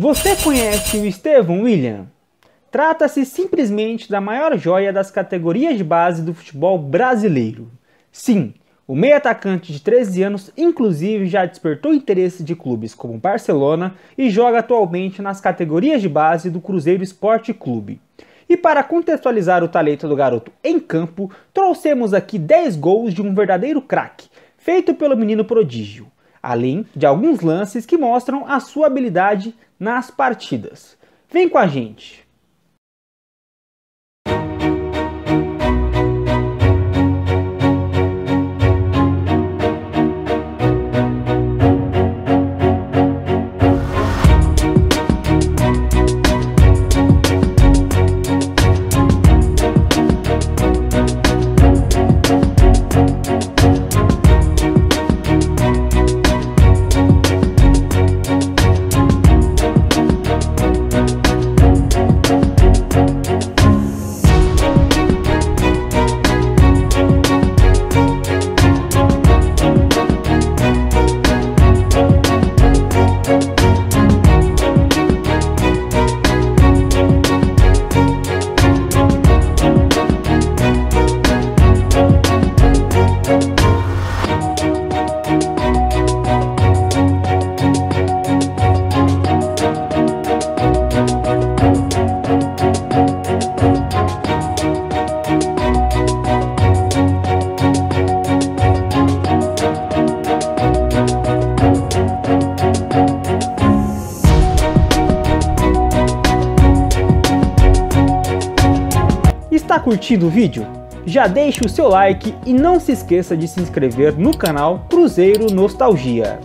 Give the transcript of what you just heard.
Você conhece o Estevão William? Trata-se simplesmente da maior joia das categorias de base do futebol brasileiro. Sim, o meio atacante de 13 anos inclusive já despertou interesse de clubes como Barcelona e joga atualmente nas categorias de base do Cruzeiro Esporte Clube. E para contextualizar o talento do garoto em campo, trouxemos aqui 10 gols de um verdadeiro craque, feito pelo menino prodígio além de alguns lances que mostram a sua habilidade nas partidas. Vem com a gente! Está curtindo o vídeo? Já deixe o seu like e não se esqueça de se inscrever no canal Cruzeiro Nostalgia.